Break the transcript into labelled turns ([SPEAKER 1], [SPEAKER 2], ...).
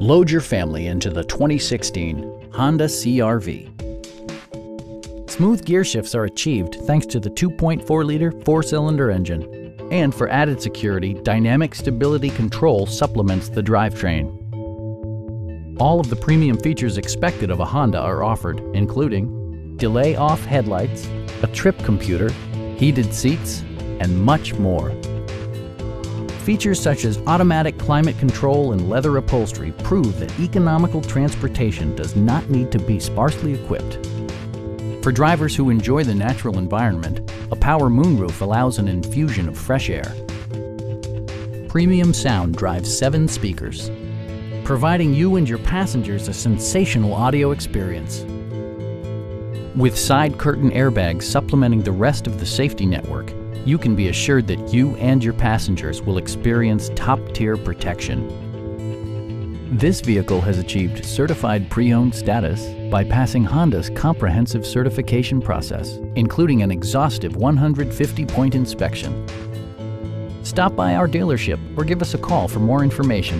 [SPEAKER 1] Load your family into the 2016 Honda CRV. Smooth gear shifts are achieved thanks to the 2.4-liter four-cylinder engine. And for added security, Dynamic Stability Control supplements the drivetrain. All of the premium features expected of a Honda are offered, including delay-off headlights, a trip computer, heated seats, and much more. Features such as automatic climate control and leather upholstery prove that economical transportation does not need to be sparsely equipped. For drivers who enjoy the natural environment, a power moonroof allows an infusion of fresh air. Premium sound drives seven speakers, providing you and your passengers a sensational audio experience. With side curtain airbags supplementing the rest of the safety network, you can be assured that you and your passengers will experience top-tier protection. This vehicle has achieved certified pre-owned status by passing Honda's comprehensive certification process, including an exhaustive 150-point inspection. Stop by our dealership or give us a call for more information.